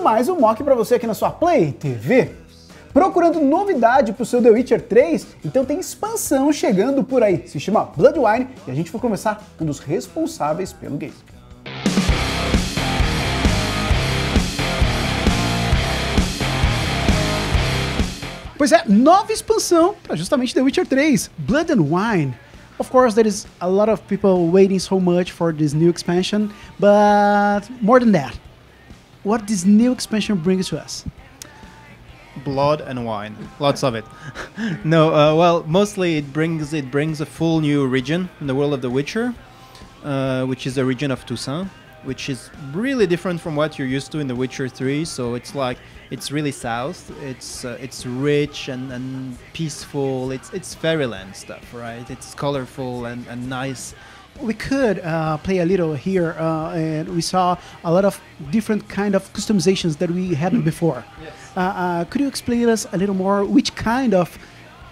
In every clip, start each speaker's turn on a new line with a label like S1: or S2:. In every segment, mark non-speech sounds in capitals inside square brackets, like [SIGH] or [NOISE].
S1: mais um mock para você aqui na sua Play TV. Procurando novidade para o seu The Witcher 3? Então tem expansão chegando por aí. Se chama Bloodwine e a gente vai começar um dos responsáveis pelo game. Pois é, nova expansão para justamente The Witcher 3, Blood and Wine. Of course, there is a lot of people waiting so much for this new expansion, but more than that, what this new expansion brings to us?
S2: blood and wine. Lots of it. [LAUGHS] No uh, well mostly it brings it brings a full new region in the world of the witcher uh, which is the region of toussaint which is really different from what you're used to in the witcher 3 so it's like it's really south. It's uh, it's rich and, and peaceful. It's it's fairyland stuff right? It's colorful and, and nice
S1: we could uh, play a little here uh, and we saw a lot of different kind of customizations that we hadn't before.
S2: Yes.
S1: uh, uh, could you explain us a little more which kind of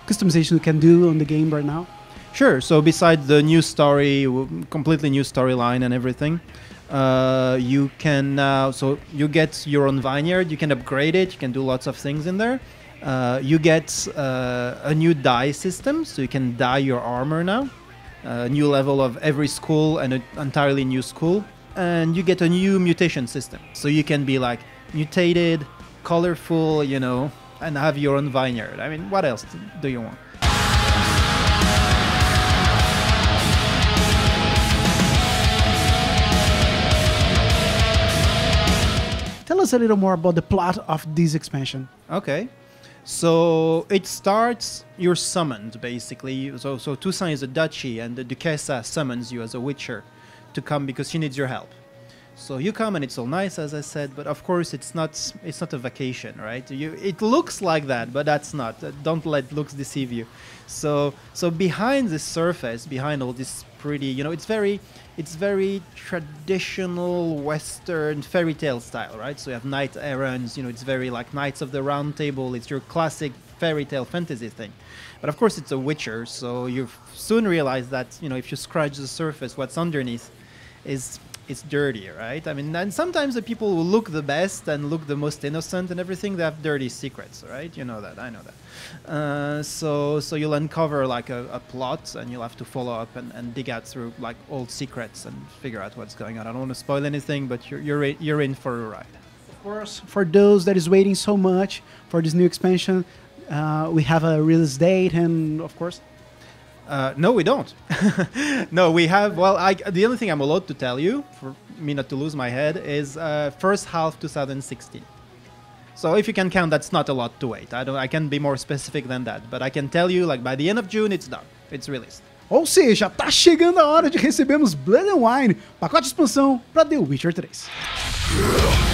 S1: customization we can do on the game right now?
S2: Sure. So besides the new story completely new storyline and everything uh, you can now so you get your own vineyard you can upgrade it you can do lots of things in there. Uh, you get uh, a new dye system so you can dye your armor now a new level of every school and an entirely new school and you get a new mutation system. So you can be like mutated colorful you know and have your own vineyard. I mean what else do you want?
S1: Tell us a little more about the plot of this expansion.
S2: Okay so it starts, you're summoned basically. So, so Toussaint is a duchy, and the Duchessa summons you as a witcher to come because she needs your help. So you come and it's all nice, as I said, but of course it's not. It's not a vacation, right? You, it looks like that, but that's not. Uh, don't let looks deceive you. So, so behind the surface, behind all this pretty, you know, it's very, it's very traditional Western fairy tale style, right? So you have knight errands, you know, it's very like Knights of the Round Table. It's your classic fairy tale fantasy thing. But of course, it's a Witcher, so you soon realize that, you know, if you scratch the surface, what's underneath is it's dirty, right? I mean, and sometimes the people who look the best and look the most innocent and everything, they have dirty secrets, right? You know that, I know that. Uh, so, so you'll uncover like a, a, plot, and you'll have to follow up and, and dig out through like old secrets and figure out what's going on. I don't want to spoil anything, but you're you're you're in for a ride.
S1: Of course, for those that is waiting so much for this new expansion, uh, we have a release date, and of course,
S2: uh, no, we don't. [LAUGHS] no, we have. Well, I, the only thing I'm allowed to tell you, for me not to lose my head, is uh, first half 2016. So if you can count, that's not a lot to wait. I don't. I can be more specific than that, but I can tell you, like by the end of June, it's done. It's released.
S1: Ou seja, tá chegando a hora de recebermos Blood and Wine, pacote de expansão para The Witcher 3.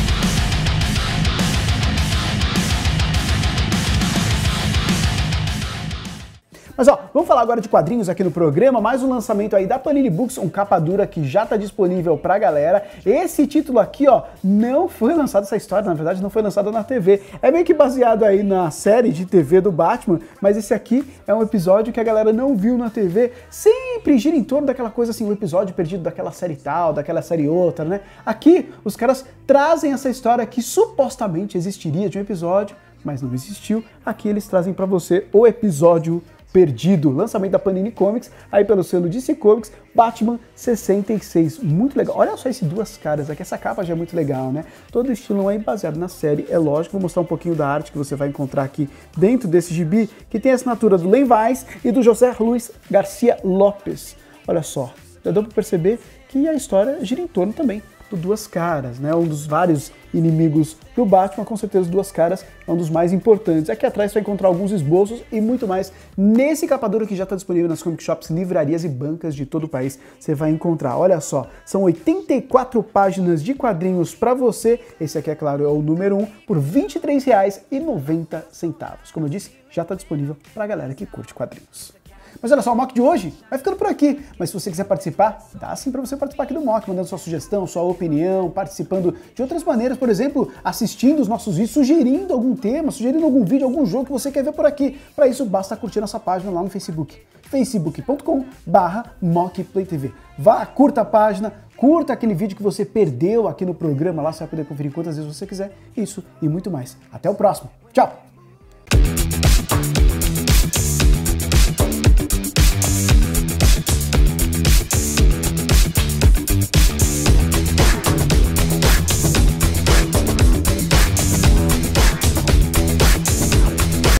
S1: Mas ó, vamos falar agora de quadrinhos aqui no programa, mais um lançamento aí da Panini Books, um capa dura que já tá disponível pra galera. Esse título aqui, ó, não foi lançado essa história, na verdade não foi lançado na TV. É meio que baseado aí na série de TV do Batman, mas esse aqui é um episódio que a galera não viu na TV. Sempre gira em torno daquela coisa assim, o um episódio perdido daquela série tal, daquela série outra, né? Aqui os caras trazem essa história que supostamente existiria de um episódio, mas não existiu. Aqui eles trazem para você o episódio Perdido, lançamento da Panini Comics, aí pelo selo DC Comics, Batman 66, muito legal. Olha só esses duas caras aqui, essa capa já é muito legal, né? Todo estilo é baseado na série, é lógico, vou mostrar um pouquinho da arte que você vai encontrar aqui dentro desse gibi, que tem a assinatura do Len Weiss e do José Luiz Garcia Lopes. Olha só, já deu para perceber que a história gira em torno também do Duas Caras, né? Um dos vários inimigos do Batman, com certeza Duas Caras é um dos mais importantes. Aqui atrás você vai encontrar alguns esboços e muito mais nesse capa dura que já está disponível nas comic shops, livrarias e bancas de todo o país. Você vai encontrar. Olha só, são 84 páginas de quadrinhos para você. Esse aqui, é claro, é o número 1 por R$ 23,90. Como eu disse, já está disponível para a galera que curte quadrinhos. Mas olha só, o mock de hoje vai ficando por aqui. Mas se você quiser participar, dá sim para você participar aqui do mock, mandando sua sugestão, sua opinião, participando de outras maneiras, por exemplo, assistindo os nossos vídeos, sugerindo algum tema, sugerindo algum vídeo, algum jogo que você quer ver por aqui. Para isso, basta curtir nossa página lá no Facebook. facebook.com barra mockplaytv. Vá, curta a página, curta aquele vídeo que você perdeu aqui no programa, lá você vai poder conferir quantas vezes você quiser, isso e muito mais. Até o próximo. Tchau!